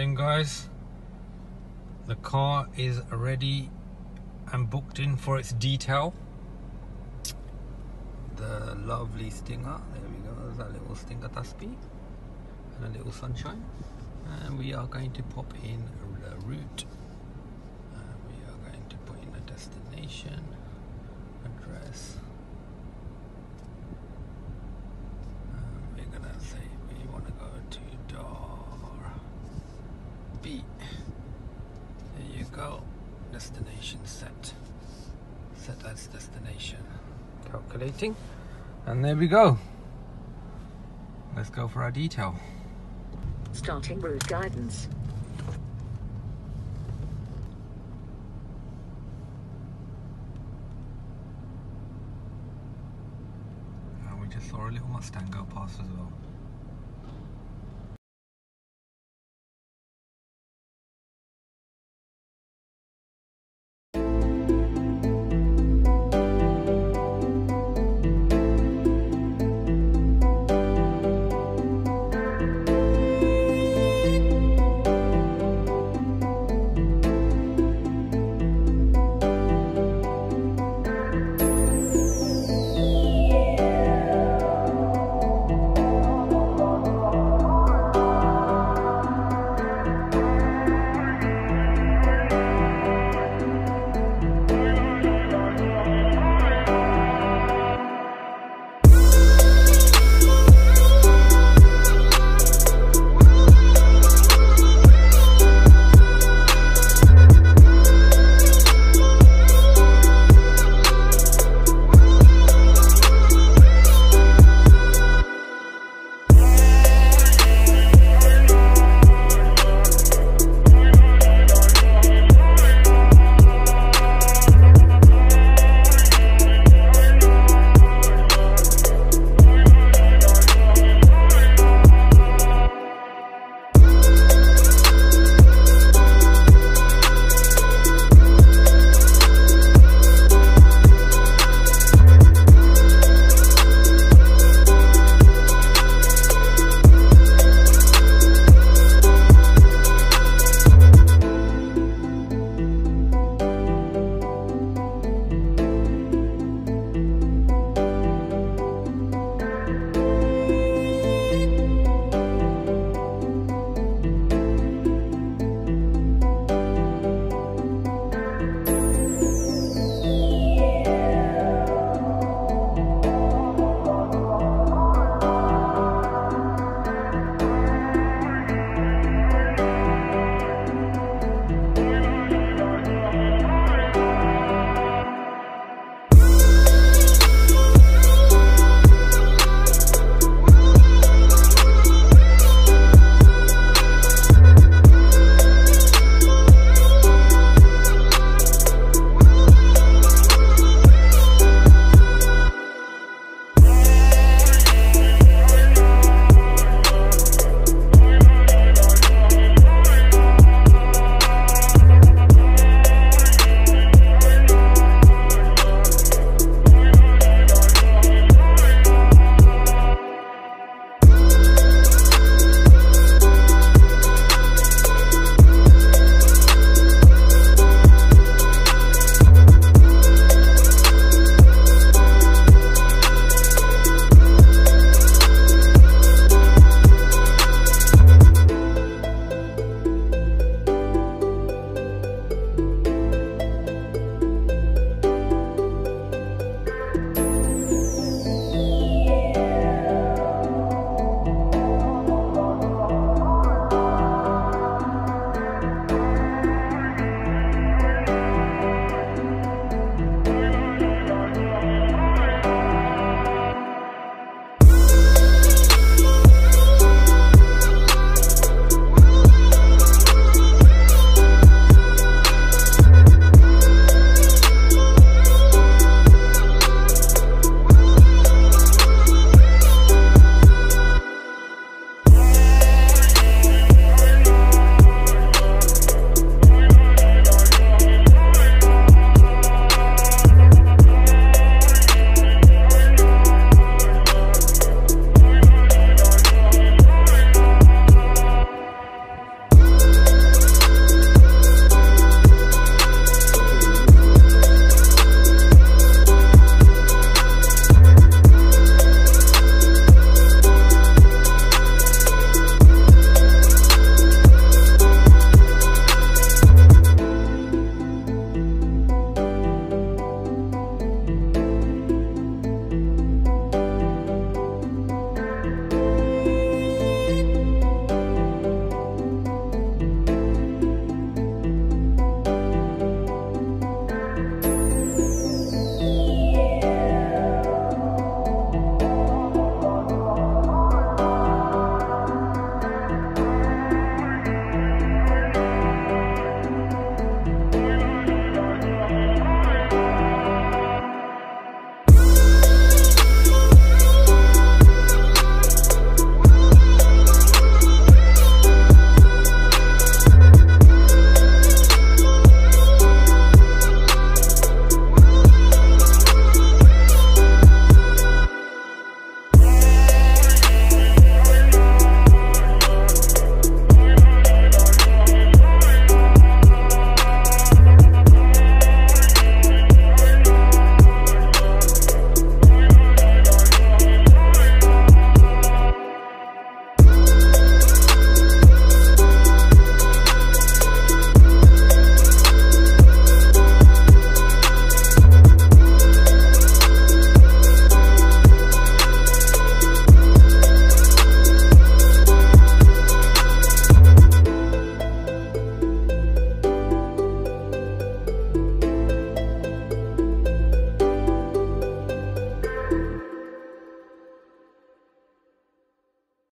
Then guys, the car is ready and booked in for its detail. The lovely Stinger, there we go, there's that little Stinger Taspi and a little sunshine. And we are going to pop in the route. And we are going to put in a destination, address. And we're gonna say we want to go to Dar B. There you go. Destination set. Set as destination. Calculating. And there we go. Let's go for our detail. Starting route guidance. We just saw a little Mustang go past as well.